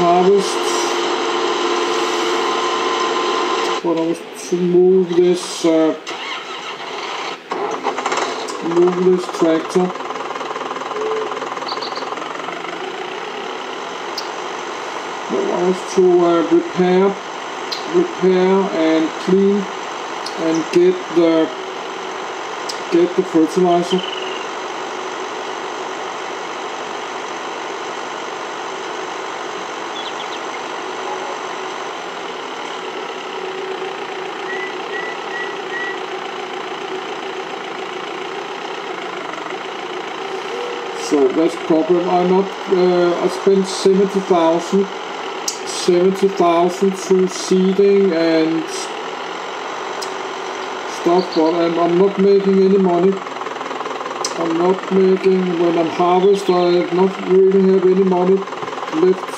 harvest. But I to move this uh, move this tractor. But I to uh, repair repair and clean and get the get the fertilizer. So that's problem. I not uh, I spent seventy thousand 70,000 to seeding and stuff, but I'm, I'm not making any money. I'm not making, when I'm harvest, I not really have any money left.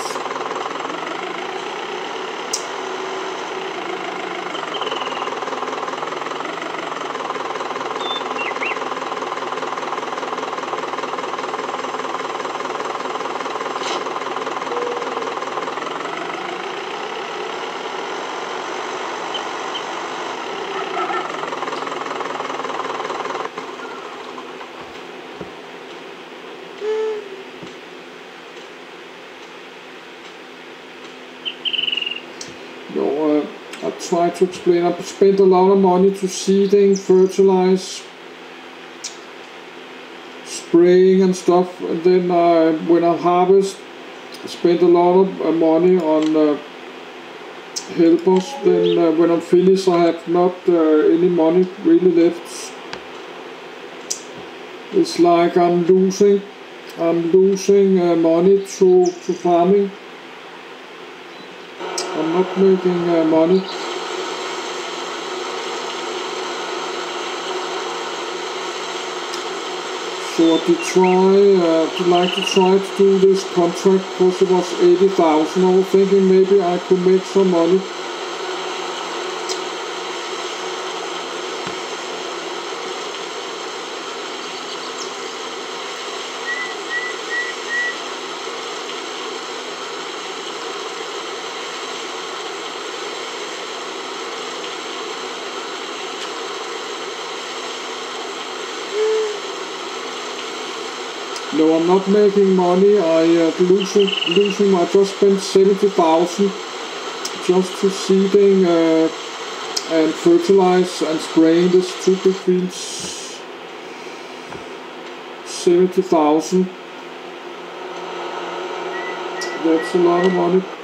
No, uh, I try to explain. I spent a lot of money to seeding, fertilize, spraying and stuff. And then uh, when I harvest, I spent a lot of uh, money on uh, helpers. Then uh, when I'm finished, I have not uh, any money really left. It's like I'm losing. I'm losing money to, to farming. I'm not making money. So I did try, uh, to like to try to do this contract because it was 80,000. I was thinking maybe I could make some money. No, I'm not making money. I uh, losing, losing. I just spent seventy thousand just to seeding uh, and fertilize and spraying the stupid fields. Seventy thousand. That's a lot of money.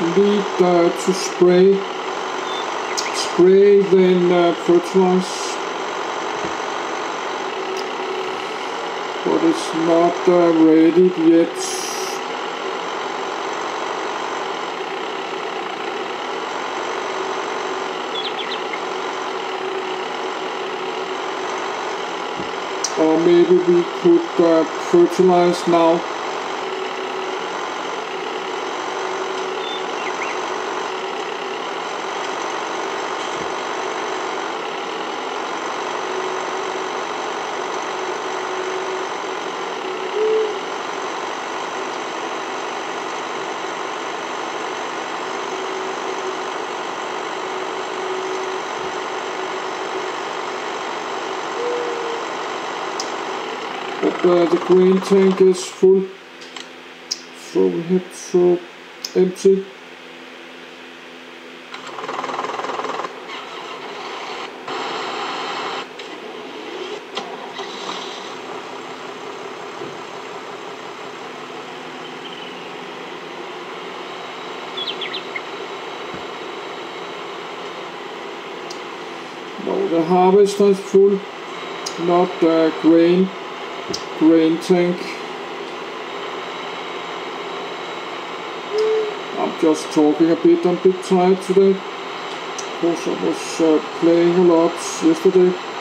Need to spray, spray then fertilize, but it's not uh, ready yet. or maybe we could uh, fertilize now uh, the grain tank is full. So we have to empty. No, the harvester is full, not uh, grain grain tank. I'm just talking a bit, I'm a bit tired today because I was uh, playing a lot yesterday.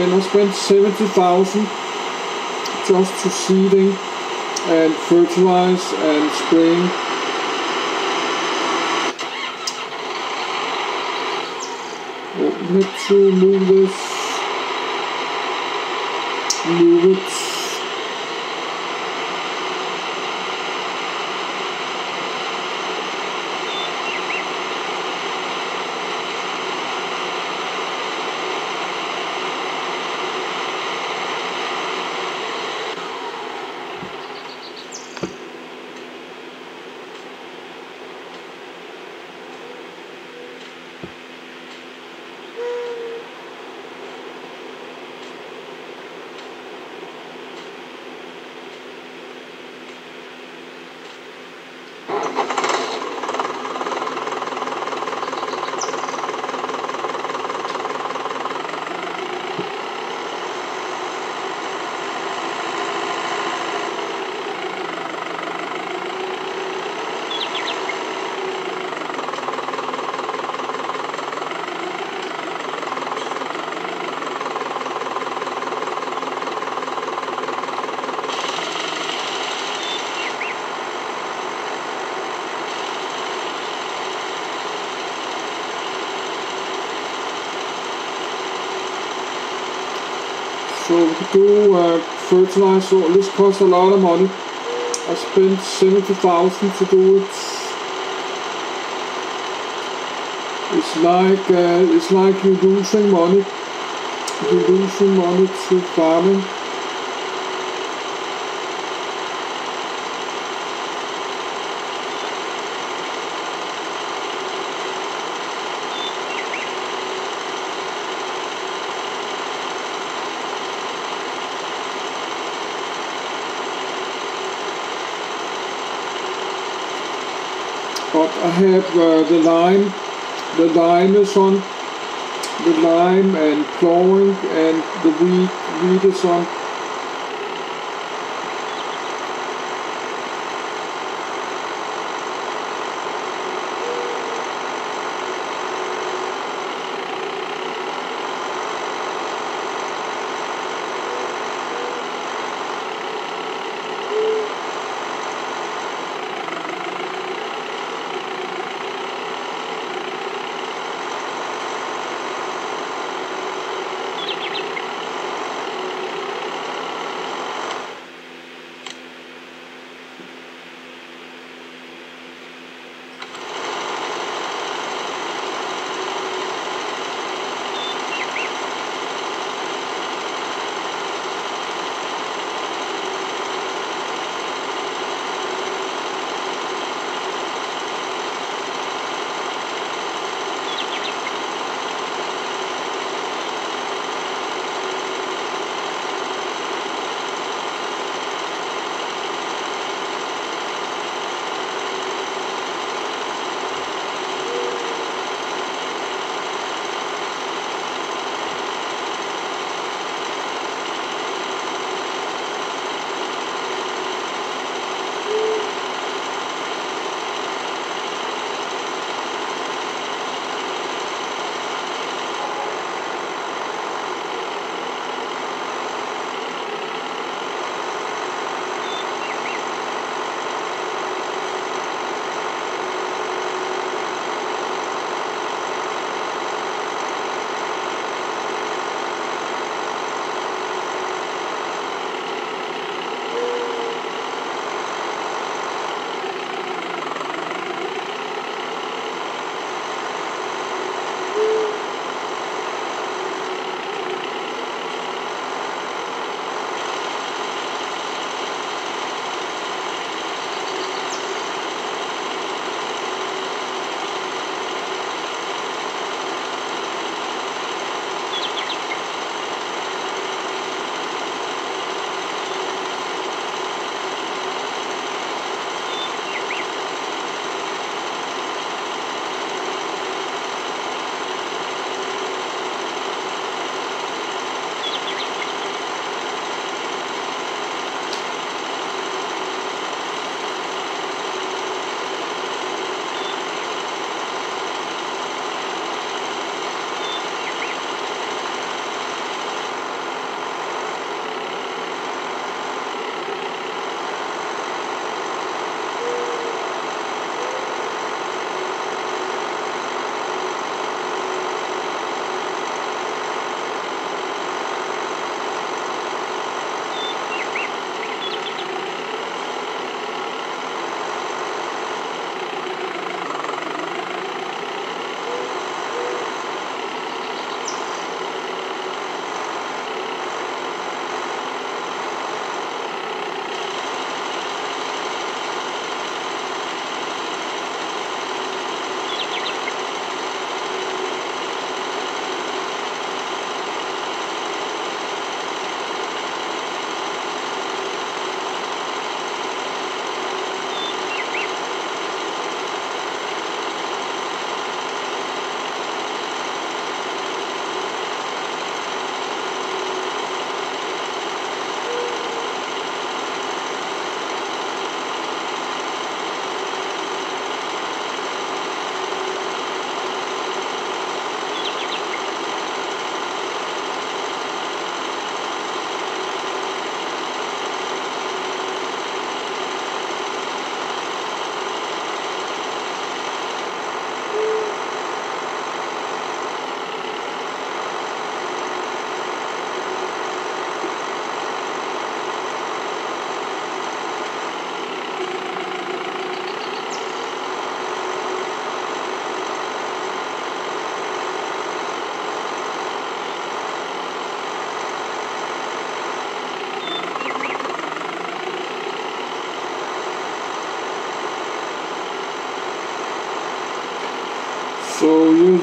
Spend, I spent 70,000 just to seeding and fertilize and spraying. Oh, have to move this, move it. Do uh, fertilizer. This costs a lot of money. I spent 70,000 to do it. It's like uh, it's like you're losing money. You're losing money to farming. Have uh, the lime, the lime is on, the lime and plowing and the weed, weed is on.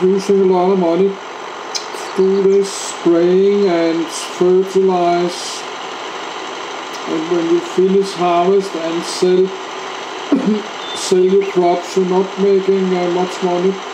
Using a lot of money do this spraying and fertilize. And when you finish harvest and sell sell your crops, you're not making uh, much money.